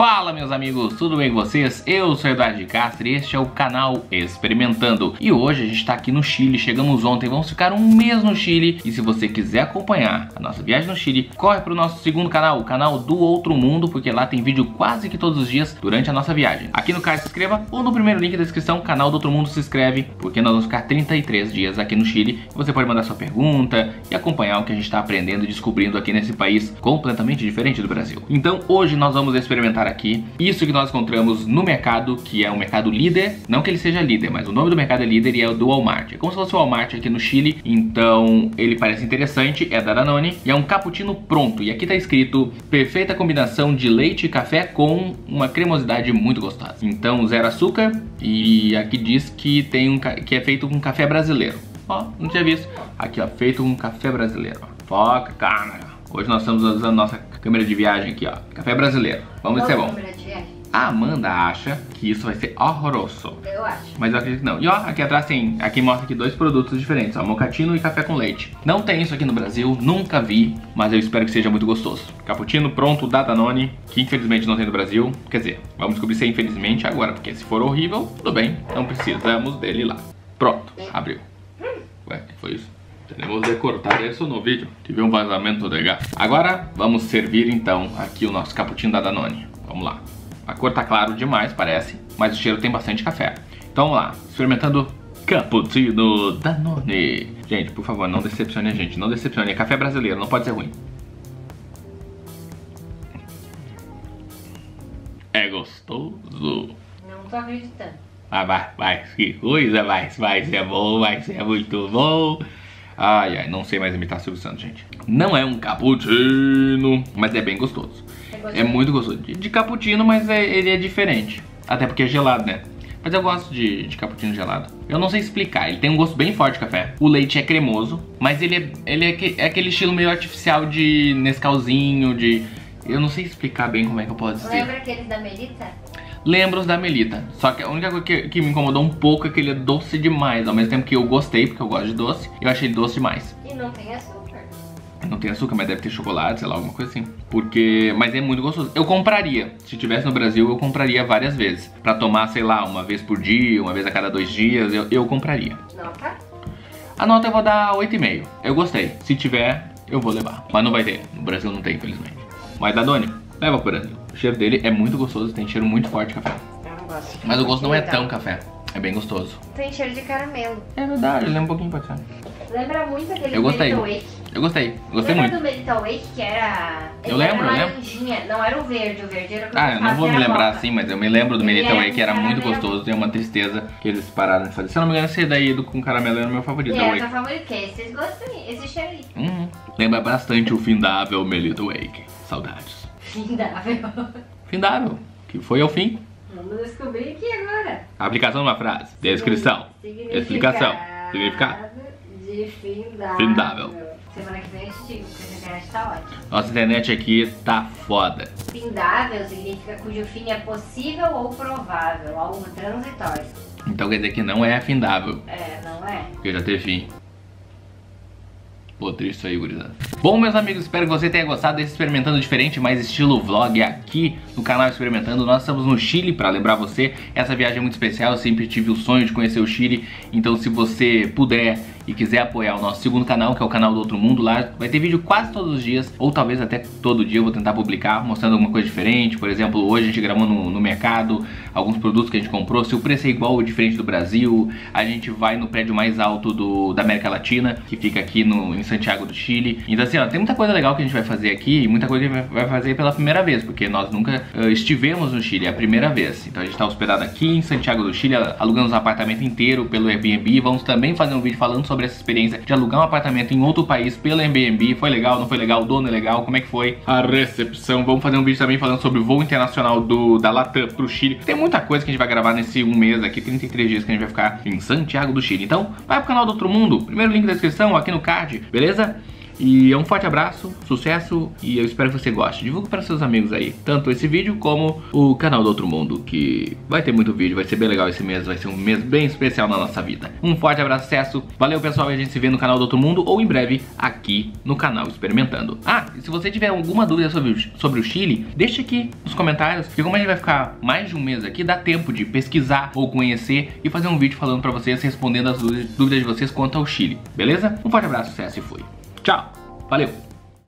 Fala meus amigos, tudo bem com vocês? Eu sou Eduardo de Castro e este é o canal Experimentando. E hoje a gente está aqui no Chile, chegamos ontem, vamos ficar um mês no Chile. E se você quiser acompanhar a nossa viagem no Chile, corre para o nosso segundo canal, o canal do Outro Mundo, porque lá tem vídeo quase que todos os dias durante a nossa viagem. Aqui no card se inscreva ou no primeiro link da descrição, canal do Outro Mundo se inscreve, porque nós vamos ficar 33 dias aqui no Chile. Você pode mandar sua pergunta e acompanhar o que a gente está aprendendo e descobrindo aqui nesse país completamente diferente do Brasil. Então hoje nós vamos experimentar aqui. Isso que nós encontramos no mercado, que é um mercado líder, não que ele seja líder, mas o nome do mercado é líder e é o do Walmart. É como se fosse o Walmart aqui no Chile, então ele parece interessante, é da Danone e é um cappuccino pronto. E aqui tá escrito perfeita combinação de leite e café com uma cremosidade muito gostosa. Então zero açúcar e aqui diz que tem um que é feito com café brasileiro. Ó, não tinha visto. Aqui ó, feito com café brasileiro. Foca, câmera. Hoje nós estamos usando nossa câmera de viagem aqui, ó. Café brasileiro. Vamos ver se é bom. A Amanda acha que isso vai ser horroroso. Eu acho. Mas eu acredito que não. E ó, aqui atrás tem, aqui mostra aqui dois produtos diferentes, ó, mocatino e café com leite. Não tem isso aqui no Brasil, nunca vi, mas eu espero que seja muito gostoso. Cappuccino pronto da Danone, que infelizmente não tem no Brasil. Quer dizer, vamos descobrir se é infelizmente agora, porque se for horrível, tudo bem, não precisamos dele lá. Pronto, abriu. Ué, que foi isso? Temos de cortar isso no vídeo. Tive um vazamento de gás. Agora vamos servir então aqui o nosso cappuccino da Danone. Vamos lá. A cor tá claro demais, parece, mas o cheiro tem bastante café. Então vamos lá, experimentando cappuccino Danone. Gente, por favor, não decepcione a gente, não decepcione. É café brasileiro, não pode ser ruim. É gostoso. Não tô acreditando. Ah, vai, vai, que coisa, vai, vai ser bom, vai ser muito bom. Ai, ai, não sei mais imitar Silvio Santos, gente. Não é um cappuccino, mas é bem gostoso. É muito gostoso. De, de cappuccino, mas é, ele é diferente. Até porque é gelado, né? Mas eu gosto de, de cappuccino gelado. Eu não sei explicar, ele tem um gosto bem forte de café. O leite é cremoso, mas ele é, ele é, que, é aquele estilo meio artificial de Nescauzinho, de... Eu não sei explicar bem como é que eu posso dizer. Lembra aqueles da Melita? Lembra os da Melita. Só que a única coisa que, que, me incomodou um pouco é que ele é doce demais. Ao mesmo tempo que eu gostei, porque eu gosto de doce, eu achei doce demais. E não tem açúcar. Não tem açúcar, mas deve ter chocolate, sei lá, alguma coisa assim. Porque. Mas é muito gostoso. Eu compraria. Se tivesse no Brasil, eu compraria várias vezes. Pra tomar, sei lá, uma vez por dia, uma vez a cada dois dias, eu, eu compraria. Nota? A nota eu vou dar 8,5. Eu gostei. Se tiver, eu vou levar. Mas não vai ter. No Brasil não tem, infelizmente. Mas Danone, leva pro Brasil. O cheiro dele é muito gostoso, tem cheiro muito forte de café. Eu não gosto. Mas o gosto não é tão café. É bem gostoso. Tem cheiro de caramelo. É verdade, lembra um pouquinho, pode ser. Lembra muito aquele Eu gostei. Melita Wake. Eu gostei, gostei Lembra muito. do Melita Wake que era... Eu ele lembro, era eu lembro. Não era o verde, o verde era o Ah, eu não vou me lembrar assim, mas eu me lembro do era Way, que era muito gostoso. Tem uma tristeza que eles pararam de fazer. Se eu não me engano, esse daí do com caramelo era o meu favorito. Era Wake. tua favorita, que é esse gosto aí, esse cheiro aí. Uhum. Lembra bastante o findável Melita Wake. Saudades. Findável. Findável, que foi ao fim. Vamos descobrir aqui agora. Aplicação de uma frase. Descrição. Significado Explicação. Significado. De findável. Findável. Semana que vem eu digo, porque a internet tá ótima. Nossa internet aqui tá foda. Findável significa cujo fim é possível ou provável, algo transitório. Então quer dizer que não é findável, É, não é? porque já teve fim. Pô, triste aí, gurizada. Bom, meus amigos, espero que você tenha gostado desse Experimentando Diferente, mais estilo vlog aqui no canal Experimentando. Nós estamos no Chile, pra lembrar você, essa viagem é muito especial, eu sempre tive o sonho de conhecer o Chile, então se você puder e quiser apoiar o nosso segundo canal, que é o canal do Outro Mundo, lá vai ter vídeo quase todos os dias, ou talvez até todo dia eu vou tentar publicar, mostrando alguma coisa diferente. Por exemplo, hoje a gente gravou no, no mercado alguns produtos que a gente comprou, se o preço é igual ou diferente do Brasil, a gente vai no prédio mais alto do, da América Latina, que fica aqui no, em Santiago do Chile. Então assim, ó, tem muita coisa legal que a gente vai fazer aqui e muita coisa que a gente vai fazer pela primeira vez, porque nós nunca uh, estivemos no Chile, é a primeira vez. Então a gente está hospedado aqui em Santiago do Chile, alugamos um apartamento inteiro pelo Airbnb. Vamos também fazer um vídeo falando sobre essa experiência de alugar um apartamento em outro país pelo Airbnb. Foi legal, não foi legal? O dono é legal? Como é que foi a recepção? Vamos fazer um vídeo também falando sobre o voo internacional do, da Latam pro Chile. Tem muita coisa que a gente vai gravar nesse um mês aqui, 33 dias que a gente vai ficar em Santiago do Chile. Então, vai pro canal do Outro Mundo, primeiro link da descrição aqui no card, beleza? E um forte abraço, sucesso e eu espero que você goste. Divulgue para seus amigos aí, tanto esse vídeo como o canal do Outro Mundo, que vai ter muito vídeo, vai ser bem legal esse mês, vai ser um mês bem especial na nossa vida. Um forte abraço, sucesso, valeu pessoal e a gente se vê no canal do Outro Mundo ou em breve aqui no canal Experimentando. Ah, e se você tiver alguma dúvida sobre, sobre o Chile, deixa aqui nos comentários, porque como a gente vai ficar mais de um mês aqui, dá tempo de pesquisar ou conhecer e fazer um vídeo falando para vocês, respondendo as dúvidas de vocês quanto ao Chile, beleza? Um forte abraço, sucesso e fui. Tchau, valeu!